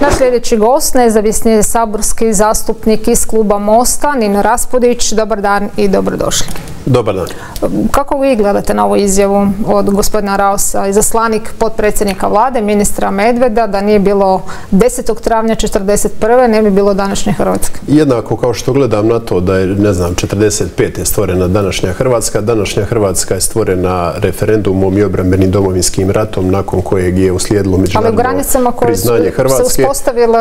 Naš sljedeći gost, nezavisni saborski zastupnik iz kluba Mosta, Nino Raspudić. Dobar dan i dobrodošli. Dobar dan. Kako vi gledate na ovu izjavu od gospodina Raosa, izaslanik potpredsjednika vlade, ministra Medveda, da nije bilo 10. travnja 1941. ne bi bilo današnje Hrvatske? Jednako kao što gledam na to da je, ne znam, 45. je stvorena današnja Hrvatska. Današnja Hrvatska je stvorena referendumom i obrambenim domovinskim ratom nakon kojeg je uslijedilo međunarodno priznanje Hrvatske. se uspostavile...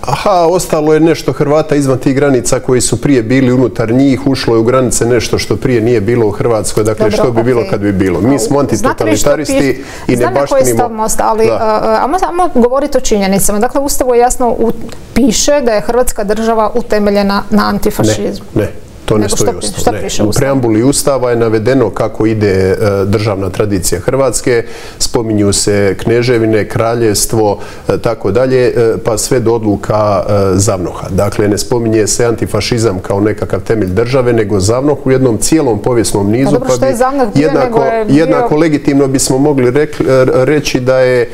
Aha, ostalo je nešto Hrvata izvan tih granica koji su prije bili unutar njih, ušlo je u granice nešto što prije nije bilo u Hrvatskoj, dakle što bi bilo kad bi bilo. Mi smo antitotalitaristi i ne baštinimo... Most, ali ajmo govoriti o činjenicama. Dakle, Ustavu jasno piše da je Hrvatska država utemeljena na antifašizmu. Ne, ne. To ne stoji u U preambuli Ustava je navedeno kako ide e, državna tradicija Hrvatske, spominju se kneževine, kraljevstvo, e, tako dalje, e, pa sve do odluka Zavnoha. Dakle, ne spominje se antifašizam kao nekakav temelj države, nego Zavnoh u jednom cijelom povijesnom nizu. Pa, pa bi jednako, jednako legitimno bismo mogli reći da je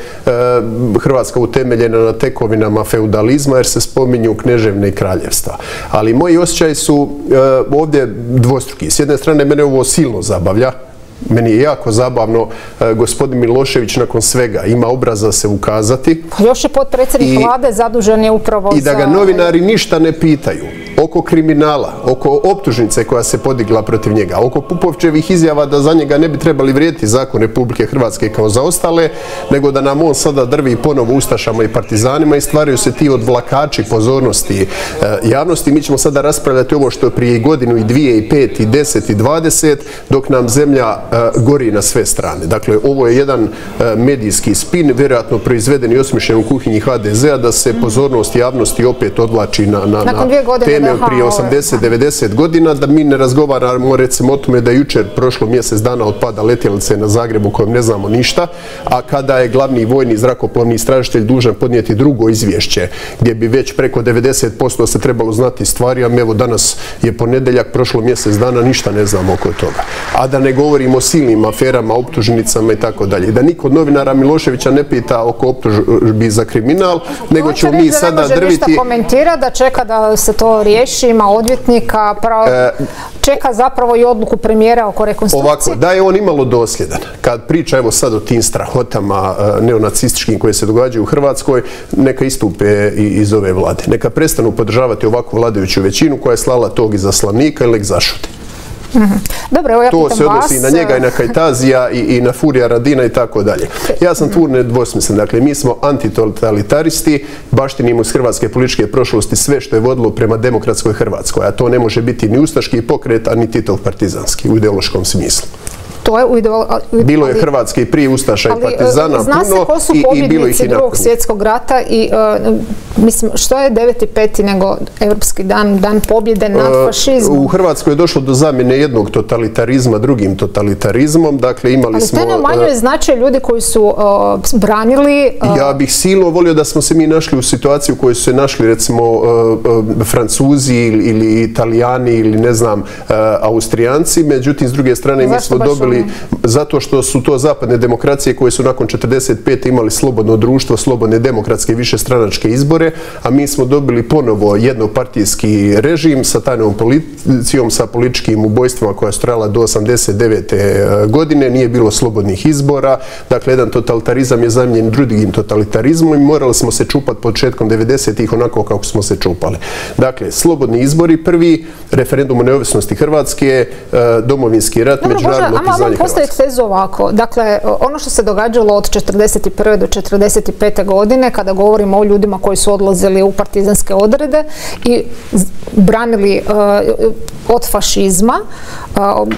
Hrvatska utemeljena na tekovinama feudalizma jer se spominju kneževne i kraljevstva. Ali moji osjećaj su ovdje dvostruki. S jedne strane, mene ovo silno zabavlja, meni je jako zabavno, e, gospodin Milošević nakon svega ima obraza se ukazati. Pa još je potpredsjednik vlade zadužen je upravo I da ga novinari ništa ne pitaju oko kriminala, oko optužnice koja se podigla protiv njega, oko Pupovčevih izjava da za njega ne bi trebali vrijediti zakon Republike Hrvatske kao za ostale, nego da nam on sada drvi ponovo ustašama i partizanima i stvaraju se ti odvlakači pozornosti e, javnosti. Mi ćemo sada raspravljati ovo što je prije godinu i dvije i pet i deset i dvadeset, dok nam zemlja gori na sve strane. Dakle, ovo je jedan e, medijski spin, vjerojatno proizveden i osmišljen u kuhinji HDZ-a da se pozornost javnosti opet odvlači na, na, na teme prije 80-90 godina, da mi ne razgovaramo recimo o tome da je jučer prošlo mjesec dana od pada letjelice na Zagrebu kojem ne znamo ništa, a kada je glavni vojni zrakoplovni istražitelj dužan podnijeti drugo izvješće gdje bi već preko 90% se trebalo znati stvari, a evo danas je ponedeljak, prošlo mjesec dana, ništa ne znamo oko toga. A da ne govorimo o silnim aferama, optužnicama i tako dalje. Da niko od novinara Miloševića ne pita oko optužbi za kriminal, nego ćemo mi sada drviti... komentira, da čeka da se to riješi, ima odvjetnika, e, čeka zapravo i odluku premijera oko rekonstrukcije. Ovako, da je on imalo dosljedan. Kad priča evo sad o tim strahotama e, neonacističkim koje se događaju u Hrvatskoj, neka istupe iz ove vlade. Neka prestanu podržavati ovakvu vladajuću većinu koja je slala tog izaslanika ili. Mhm. Dobro, ja to se odnosi na njega i na Kajtazija i, na Furija Radina i tako dalje. Ja sam tu nedvosmislen. Dakle, mi smo antitotalitaristi, baštinimo iz hrvatske političke prošlosti sve što je vodilo prema demokratskoj Hrvatskoj, a to ne može biti ni ustaški pokret, a ni titov partizanski u ideološkom smislu. To je u Bilo je Hrvatske i prije Ustaša i Partizana zna se ko su pobjednici drugog svjetskog rata i e, mislim što je 9.5. nego Europski dan, dan pobjede nad e, fašizmom. U Hrvatskoj je došlo do zamjene jednog totalitarizma drugim totalitarizmom, dakle imali smo... Ali to ne umanjuje e, značaj ljudi koji su branili... Ja bih silno volio da smo se mi našli u situaciji u kojoj su se našli recimo Francuzi ili Italijani ili ne znam Austrijanci, međutim s druge strane mi smo dobili zato što su to zapadne demokracije koje su nakon 45. imali slobodno društvo, slobodne demokratske višestranačke izbore, a mi smo dobili ponovo jednopartijski režim sa tajnom policijom, sa političkim ubojstvima koja je strajala do 89. E, godine, nije bilo slobodnih izbora, dakle jedan totalitarizam je zamijenjen drugim totalitarizmom i morali smo se čupati početkom 90-ih onako kako smo se čupali. Dakle, slobodni izbori prvi, referendum o neovisnosti Hrvatske, e, domovinski rat, međunarodno vam postaviti tezu ovako. Dakle, ono što se događalo od 1941. do 1945. godine, kada govorimo o ljudima koji su odlazili u partizanske odrede i branili uh, od fašizma, uh,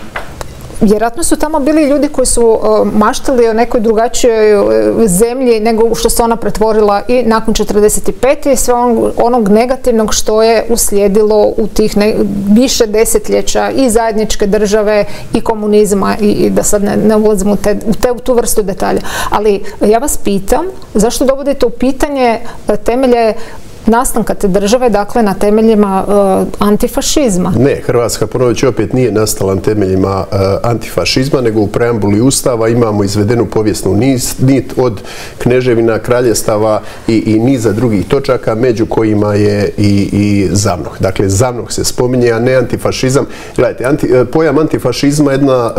Vjerojatno su tamo bili ljudi koji su uh, maštali o nekoj drugačijoj uh, zemlji nego što se ona pretvorila i nakon 45. i sve onog negativnog što je uslijedilo u tih više desetljeća i zajedničke države i komunizma i, da sad ne, ulazimo u, tu vrstu detalja. Ali ja vas pitam, zašto dovodite u pitanje uh, temelje nastanka te države, dakle na temeljima antifašizma. Ne, Hrvatska, ponovit ću opet, nije nastala na temeljima antifašizma, nego u preambuli Ustava imamo izvedenu povijesnu nit od kneževina, kraljestava i, i niza drugih točaka, među kojima je i, i Zavnoh. Dakle, Zavnoh se spominje, a ne antifašizam. Gledajte, anti, pojam antifašizma je jedna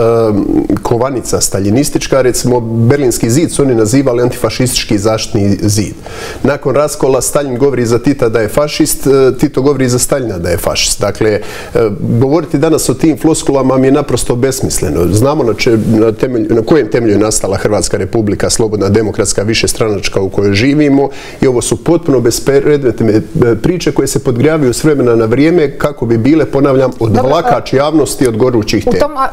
kovanica staljinistička, recimo Berlinski zid su oni nazivali antifašistički zaštitni zid. Nakon raskola Stalin govori za Tita da je fašist, Tito govori za Staljina da je fašist. Dakle, govoriti danas o tim floskulama mi je naprosto besmisleno. Znamo na, na, temelju, na kojem temelju je nastala Hrvatska republika, slobodna, demokratska, višestranačka u kojoj živimo i ovo su potpuno bespredmetne priče koje se podgrijavaju s vremena na vrijeme kako bi bile, ponavljam, odvlakač javnosti od gorućih tema.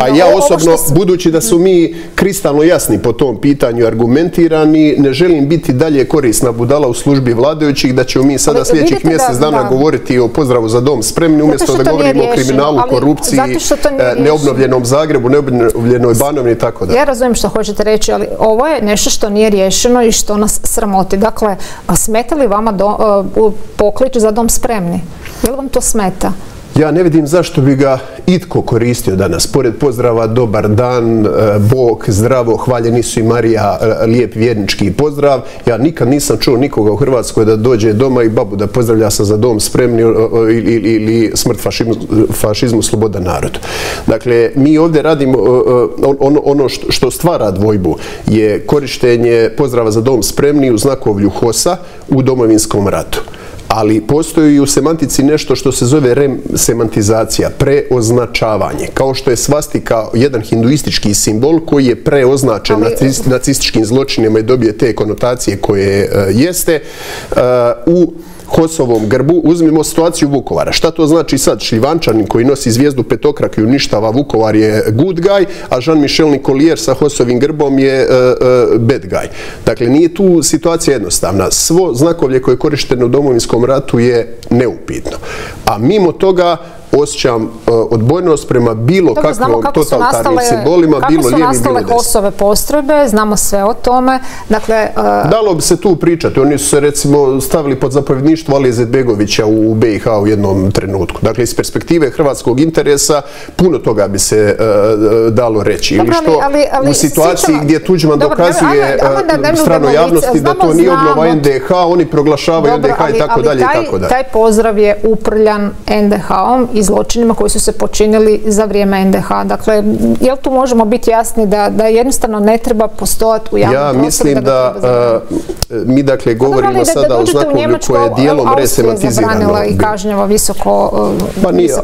A ja osobno, budući da su mi kristalno jasni po tom pitanju, argumentirani, ne želim biti dalje korisna budala u službi vladajućih, da ćemo mi sada sljedećih mjesec dana govoriti o pozdravu za dom spremni, umjesto da govorimo o kriminalu, korupciji, neobnovljenom Zagrebu, neobnovljenoj Banovini i tako da. Ja razumijem što hoćete reći, ali ovo je nešto što nije riješeno i što nas sramoti. Dakle, smeta li vama poklič za dom spremni? Je li vam to smeta? Ja ne vidim zašto bi ga itko koristio danas. Pored pozdrava dobar dan, e, Bog, zdravo, hvaljeni su i Marija, e, lijep vjernički pozdrav. Ja nikad nisam čuo nikoga u Hrvatskoj da dođe doma i babu da pozdravlja se za dom spremni ili, smrt fašizmu, sloboda narodu. Dakle, mi ovdje radimo ono, ono što stvara dvojbu je korištenje pozdrava za dom spremni u znakovlju HOS-a u domovinskom ratu ali postoji i u semantici nešto što se zove resemantizacija, preoznačavanje. Kao što je svastika jedan hinduistički simbol koji je preoznačen nacističkim zločinima i dobije te konotacije koje e, jeste, e, u Hosovom grbu, uzmimo situaciju Vukovara. Šta to znači sad? Šljivančanin koji nosi zvijezdu petokrak i uništava Vukovar je good guy, a Jean-Michel Nicolier sa Hosovim grbom je uh, uh, bad guy. Dakle, nije tu situacija jednostavna. Svo znakovlje koje je korišteno u domovinskom ratu je neupitno. A mimo toga osjećam uh, odbojnost prema bilo Dobro, kakvom totalitarnim simbolima, bilo lijevim, bilo. Kako su nastale Hosove postrojbe, znamo sve o tome. Dakle, uh, Dalo bi se tu pričati. Oni su se recimo stavili pod zapovjedništvo Alije Zetbegovića u BiH u jednom trenutku. Dakle, iz perspektive hrvatskog interesa puno toga bi se uh, dalo reći. Ili što ali, ali, u situaciji gdje Tuđman dokazuje stranoj javnosti da to nije obnova NDH, oni proglašavaju NDH i tako dalje i tako dalje. Taj pozdrav je uprljan NDH-om i zločinima koji su se počinili za vrijeme NDH. Dakle, jel tu možemo biti jasni da, da jednostavno ne treba postojati u javnom Ja mislim da, mi dakle govorimo sada o znakovlju koje je dijelom resemantizirano. i kažnjava visoko, pa nije,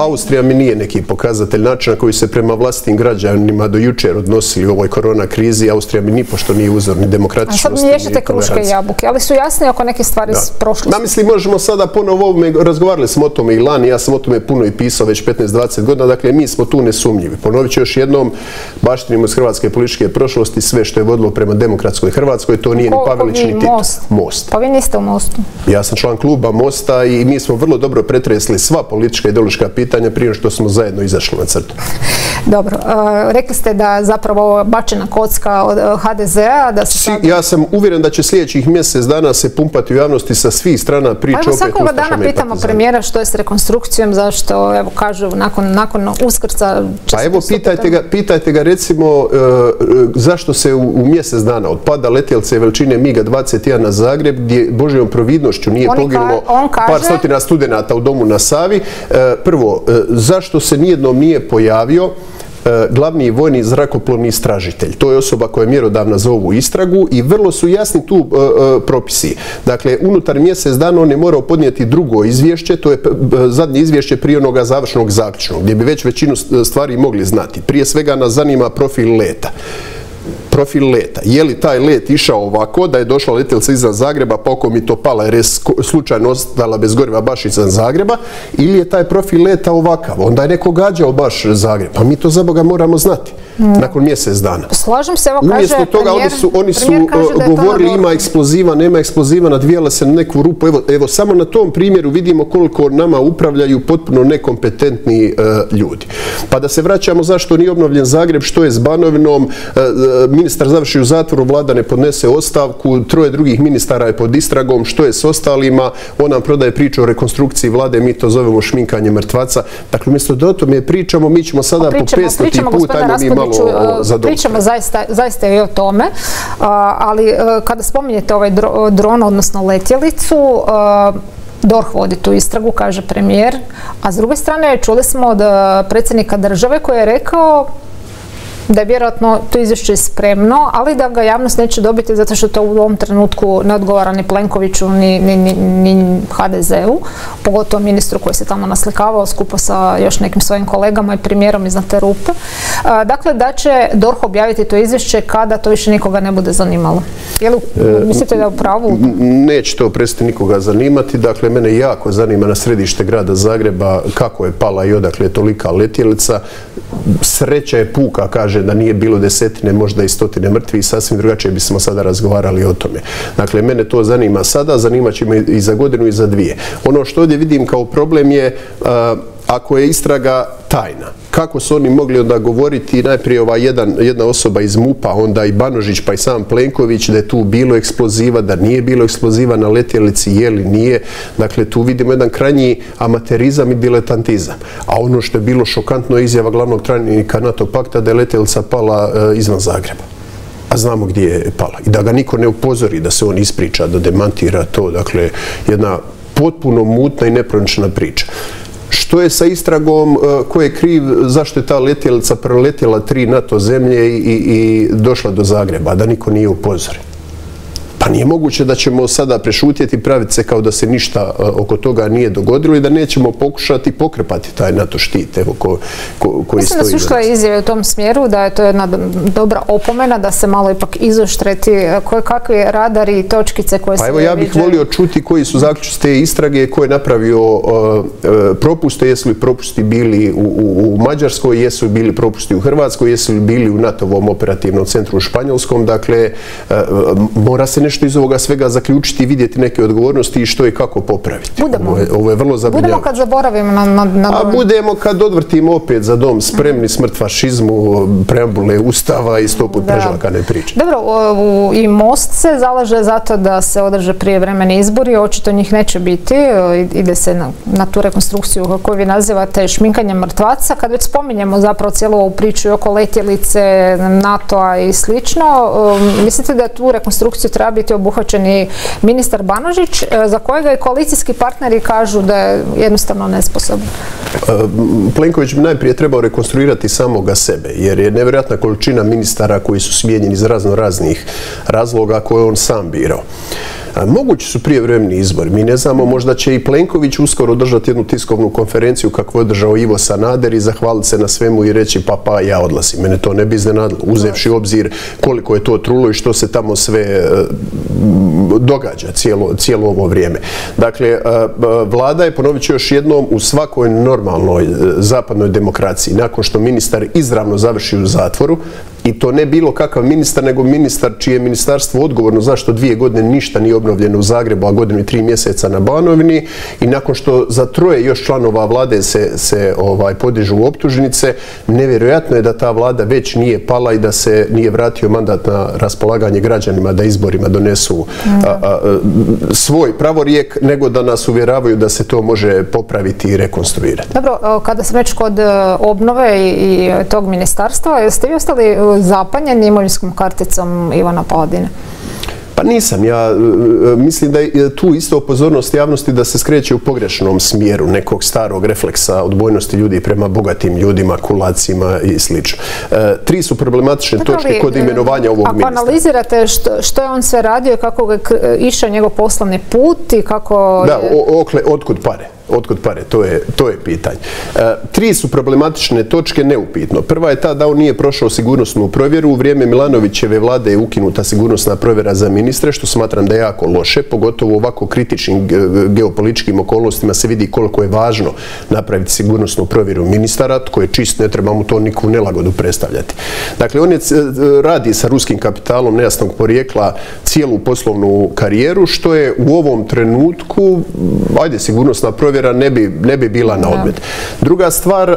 Austrija mi nije neki pokazatelj načina koji se prema vlastnim građanima do jučer odnosili u ovoj korona krizi. Austrija mi nipošto nije uzor ni demokratičnosti. A sad miješate kruške i jabuke, ali su jasni oko neke stvari s prošlosti. Da, mislim, možemo sada ponovo ovome, razgovarali smo o tome i lani, ja sam o tome puno i pisao već 15-20 godina, dakle mi smo tu nesumnjivi. Ponovit ću još jednom, baštinimo iz hrvatske političke prošlosti, sve što je vodilo prema demokratskoj Hrvatskoj, to nije ni Pavelić ni Tito. Most. most. Pa vi niste u Mostu. Ja sam član kluba Mosta i mi smo vrlo dobro pretresli sva politička i ideološka pitanja prije što smo zajedno izašli na crtu. Dobro, rekli ste da zapravo bačena kocka od HDZ-a, da se Ja sam uvjeren da će sljedećih mjesec dana se pumpati u javnosti sa svih strana priča pa opet svakoga dana pitamo premijera što je s rekonstrukcijom, zašto, evo kažu, nakon, nakon uskrca... Pa evo, pitajte ga, pitajte ga recimo e, zašto se u, mjesec dana odpada letjelce veličine MIGA 21 na Zagreb, gdje Božijom providnošću nije poginulo par stotina studenata u domu na Savi. E, prvo, e, zašto se nijednom nije pojavio E, glavni vojni zrakoplovni istražitelj. To je osoba koja je mjerodavna za ovu istragu i vrlo su jasni tu e, e, propisi. Dakle, unutar mjesec dana on je morao podnijeti drugo izvješće, to je zadnje izvješće prije onoga završnog zaključnog, gdje bi već većinu stvari mogli znati. Prije svega nas zanima profil leta profil leta. Je li taj let išao ovako, da je došla letjelica iza Zagreba, pa oko mi to pala jer je slučajno ostala bez goriva baš iza Zagreba, ili je taj profil leta ovakav? Onda je neko gađao baš Zagreb. Pa mi to za Boga moramo znati. Nakon mjesec dana. Slažem se, evo Umjesto kaže toga oni su, oni su govorili ima eksploziva, nema eksploziva, nadvijala se na neku rupu. Evo, evo samo na tom primjeru vidimo koliko nama upravljaju potpuno nekompetentni e, ljudi. Pa da se vraćamo zašto nije obnovljen Zagreb, što je s Banovinom, uh, ministar završi u zatvoru, vlada ne podnese ostavku, troje drugih ministara je pod istragom, što je s ostalima, on nam prodaje priču o rekonstrukciji vlade, mi to zovemo šminkanje mrtvaca. Dakle, umjesto da o tome pričamo, mi ćemo sada po 500 put, ajmo mi malo za Pričamo zaista, zaista i o tome, ali kada spominjete ovaj dron, odnosno letjelicu, DORH vodi tu istragu, kaže premijer, a s druge strane čuli smo od predsjednika države koji je rekao da je vjerojatno to izvješće spremno, ali da ga javnost neće dobiti zato što to u ovom trenutku ne odgovara ni Plenkoviću ni, ni, ni, HDZ-u, pogotovo ministru koji se tamo naslikavao skupo sa još nekim svojim kolegama i premijerom iznad te rupe. Dakle, da će DORH objaviti to izvješće kada to više nikoga ne bude zanimalo. Jel, e, mislite da je u pravu? Neće to prestati nikoga zanimati. Dakle, mene jako zanima na središte grada Zagreba kako je pala i odakle je tolika letjelica. Sreća je puka, kaže da nije bilo desetine, možda i stotine mrtvih, sasvim drugačije bismo sada razgovarali o tome. Dakle, mene to zanima sada, zanimat će i za godinu i za dvije. Ono što ovdje vidim kao problem je ako je istraga tajna, kako su oni mogli onda govoriti najprije ova jedan, jedna osoba iz MUPA, onda i Banožić pa i sam Plenković da je tu bilo eksploziva, da nije bilo eksploziva na letjelici, je li nije. Dakle, tu vidimo jedan krajnji amaterizam i diletantizam. A ono što je bilo šokantno je izjava glavnog trajnika NATO pakta da je letjelica pala e, izvan Zagreba a znamo gdje je pala. I da ga niko ne upozori, da se on ispriča, da demantira to. Dakle, jedna potpuno mutna i nepronična priča. Što je sa istragom, e, ko je kriv, zašto je ta letjelica preletjela tri NATO zemlje i, i došla do Zagreba, da niko nije upozoren? Pa nije moguće da ćemo sada prešutjeti i praviti se kao da se ništa e, oko toga nije dogodilo i da nećemo pokušati pokrepati taj NATO štit evo, ko, ko, koji Mislim stoji. Mislim da su izjave u tom smjeru, da je to jedna dobra opomena, da se malo ipak izoštreti e, koje kakvi radari i točkice koje pa se evo ja bih volio čuti koji su zaključci te istrage, ko je napravio uh, propuste, jesu li propusti bili u, u, u Mađarskoj, jesu li bili propusti u Hrvatskoj, jesu li bili u NATO-vom operativnom centru u Španjolskom, dakle mora se nešto iz ovoga svega zaključiti i vidjeti neke odgovornosti i što i kako popraviti. Budemo. Ovo je, vrlo zabrinjavajuće. Budemo kad zaboravimo na, na, na A budemo kad odvrtimo opet za dom spremni smrt fašizmu, preambule ustava i sto put prežalka ne priča. Dobro, i Most se zalaže zato da se održe prijevremeni izbori, očito njih neće biti, ide se na, na tu rekonstrukciju koju vi nazivate šminkanje mrtvaca. Kad već spominjemo zapravo cijelu ovu priču oko letjelice, NATO-a i slično, um, mislite da tu rekonstrukciju treba biti obuhvaćeni ministar Banožić, e, za kojega i koalicijski partneri kažu da je jednostavno nesposoban. E, Plenković bi najprije trebao rekonstruirati samoga sebe, jer je nevjerojatna količina ministara koji su smijenjeni iz razno raznih razloga koje on sam birao. Mogući su prijevremeni izbori. Mi ne znamo, možda će i Plenković uskoro održati jednu tiskovnu konferenciju kako je održao Ivo Sanader i zahvaliti se na svemu i reći pa pa ja odlasim. Mene to ne bi iznenadilo, uzevši obzir koliko je to trulo i što se tamo sve e, događa cijelo, cijelo ovo vrijeme. Dakle, e, vlada je, ponovit ću još jednom, u svakoj normalnoj e, zapadnoj demokraciji, nakon što ministar izravno završi u zatvoru, i to ne bilo kakav ministar, nego ministar čije je ministarstvo odgovorno zašto dvije godine ništa nije obnovljeno u Zagrebu, a godinu i tri mjeseca na Banovini i nakon što za troje još članova vlade se, se ovaj, podižu optužnice, nevjerojatno je da ta vlada već nije pala i da se nije vratio mandat na raspolaganje građanima da izborima donesu svoj pravorijek, nego da nas uvjeravaju da se to može popraviti i rekonstruirati. Dobro, kada sam već kod e, obnove i, tog ministarstva, jeste vi ostali zapanjeni imovinskom karticom Ivana Paladine? Pa nisam, ja e, e, mislim da je tu isto pozornost javnosti da se skreće u pogrešnom smjeru nekog starog refleksa odbojnosti ljudi prema bogatim ljudima, kulacima i sl. E, tri su problematične točke kod imenovanja ovog ministra. Ako analizirate što, je on sve radio, kako je išao njegov poslovni put i kako... Da, otkud pare? Otkud pare? To je, to je pitanje. E, tri su problematične točke neupitno. Prva je ta da on nije prošao sigurnosnu provjeru. U vrijeme Milanovićeve vlade je ukinuta sigurnosna provjera za ministre, što smatram da je jako loše, pogotovo u ovako kritičnim geopolitičkim okolnostima se vidi koliko je važno napraviti sigurnosnu provjeru ministara, tko je čist, ne treba mu to niku nelagodu predstavljati. Dakle, on je radi sa ruskim kapitalom nejasnog porijekla cijelu poslovnu karijeru, što je u ovom trenutku, ajde, sigurnosna provjera uvjera ne bi, ne bi bila na odmet. Druga stvar, e,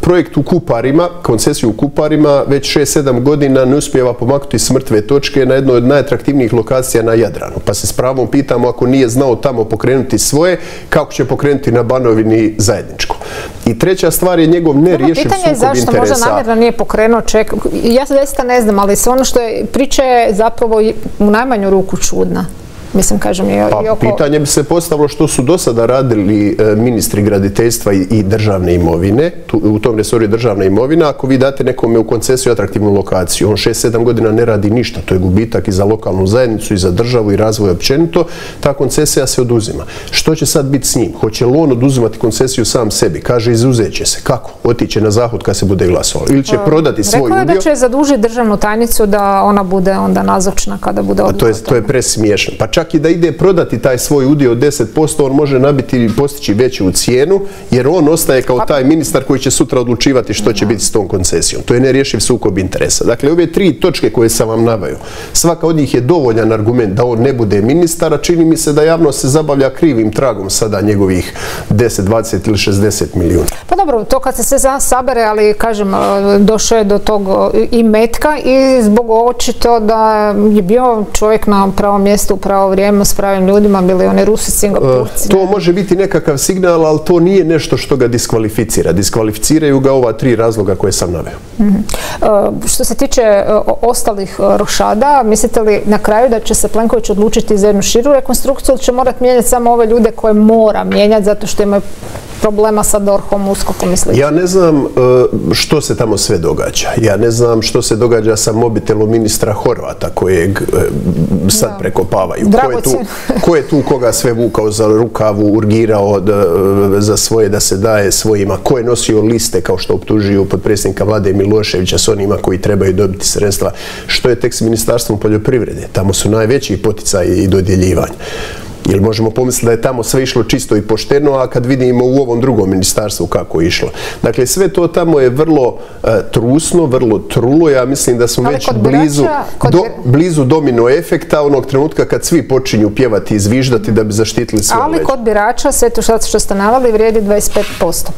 projekt u Kuparima, koncesiju u Kuparima, već 6-7 godina ne uspijeva pomaknuti s mrtve točke na jednoj od najatraktivnijih lokacija na Jadranu. Pa se s pravom pitamo ako nije znao tamo pokrenuti svoje, kako će pokrenuti na Banovini zajedničko. I treća stvar je njegov nerješiv sukob interesa. Pitanje je zašto možda namjerno nije pokrenuo ček. Ja se zaista ne znam, ali sve ono što je priča je zapravo u najmanju ruku čudna. Mislim, kažem, i, pa, oko... Pitanje bi se postavilo što su do sada radili e, ministri graditeljstva i, državne imovine, u tom resoru je državna imovina, ako vi date nekome u koncesiju atraktivnu lokaciju, on 6-7 godina ne radi ništa, to je gubitak i za lokalnu zajednicu i za državu i razvoj općenito, ta koncesija se oduzima. Što će sad biti s njim? Hoće li on oduzimati koncesiju sam sebi? Kaže, izuzet će se. Kako? Otiće na zahod kad se bude glasovalo. Ili će prodati svoj udio? Rekao je da će zadužiti državnu tajnicu da ona bude onda nazočna kada bude odluka. To je, to je presmiješno. Pa čak i da ide prodati taj svoj udio od 10%, on može nabiti i postići veću cijenu, jer on ostaje kao taj ministar koji će sutra odlučivati što će biti s tom koncesijom. To je nerješiv sukob interesa. Dakle, ove tri točke koje sam vam naveo, svaka od njih je dovoljan argument da on ne bude ministar, a čini mi se da javnost se zabavlja krivim tragom sada njegovih 10, 20 ili 60 milijuna. Pa dobro, to kad se sve sabere, ali kažem, e, došao je do tog e, i metka i zbog očito da je bio čovjek na pravom mjestu u pravo vrijeme s pravim ljudima, bili oni Rusi, Singapurci. E, to može biti nekakav signal, ali to nije nešto što ga diskvalificira. Diskvalificiraju ga ova tri razloga koje sam naveo. Mhm. E, što se tiče e, ostalih rošada, mislite li na kraju da će se Plenković odlučiti za jednu širu rekonstrukciju ili će morati mijenjati samo ove ljude koje mora mijenjati zato što imaju problema sa Dorhom, Uskokom i Ja ne znam e, što se tamo sve događa. Ja ne znam što se događa sa mobitelom ministra Horvata kojeg e, sad prekopavaju. Ko je, tu, ko je tu koga sve vukao za rukavu, urgirao za svoje da se daje svojima? Ko je nosio liste kao što optužuju podpredsjednika vlade Miloševića s onima koji trebaju dobiti sredstva? Što je tek s ministarstvom poljoprivrede? Tamo su najveći poticaji i dodjeljivanje. Jer možemo pomisliti da je tamo sve išlo čisto i pošteno, a kad vidimo u ovom drugom ministarstvu kako je išlo. Dakle, sve to tamo je vrlo e, trusno, vrlo trulo. Ja mislim da smo već blizu, blizu domino efekta onog trenutka kad svi počinju pjevati i zviždati da bi zaštitili svoje Ali kod birača sve to što ste navali vrijedi 25%.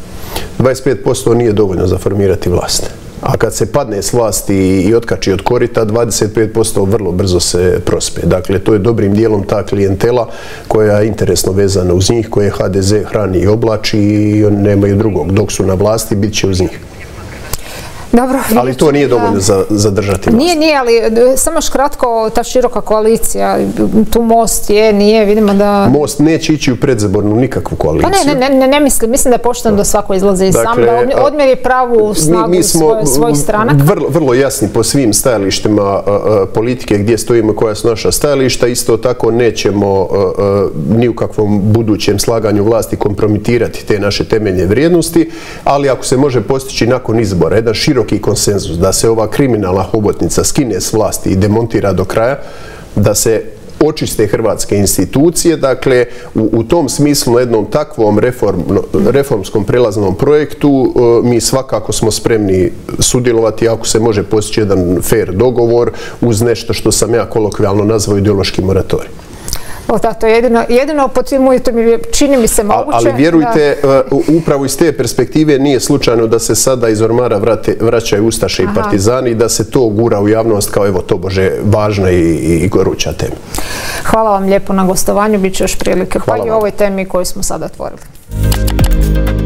25% nije dovoljno za formirati vlast a kad se padne s vlasti i otkači od korita, 25% vrlo brzo se prospe. Dakle, to je dobrim dijelom ta klijentela koja je interesno vezana uz njih, koje HDZ hrani i oblači i nemaju drugog. Dok su na vlasti, bit će uz njih. Dobro, ali to nije dovoljno za zadržati Nije, nije, ali e, samo još kratko ta široka koalicija, tu most je, nije, vidimo da... Most neće ići u predzabornu nikakvu koaliciju. Pa ne, ne, ne, ne mislim, mislim da je pošteno da svako izlazi i sam, da dakle, odmjeri pravu snagu mi, smo svojih stranaka. Vrlo, vrlo jasni po svim stajalištima politike gdje stojimo koja su naša stajališta, isto tako nećemo ni u kakvom budućem slaganju vlasti kompromitirati te naše temeljne vrijednosti, ali ako se može postići nakon izbora jedan širok široki konsenzus da se ova kriminalna hobotnica skine s vlasti i demontira do kraja, da se očiste hrvatske institucije. Dakle, u, tom smislu na jednom takvom reformskom prelaznom projektu e, mi svakako smo spremni sudjelovati ako se može postići jedan fair dogovor uz nešto što sam ja kolokvijalno nazvao ideološki moratorij. Da, to je jedino, jedino pod tim uvjetom čini mi se moguće. Ali vjerujte, e, upravo iz te perspektive nije slučajno da se sada iz ormara vrate, vraćaju Ustaše i Partizani i da se to gura u javnost kao evo to bože važna i, i goruća tema. Hvala vam lijepo na gostovanju, bit će još prilike. Hvala, Hvala i ovoj temi koju smo sada otvorili.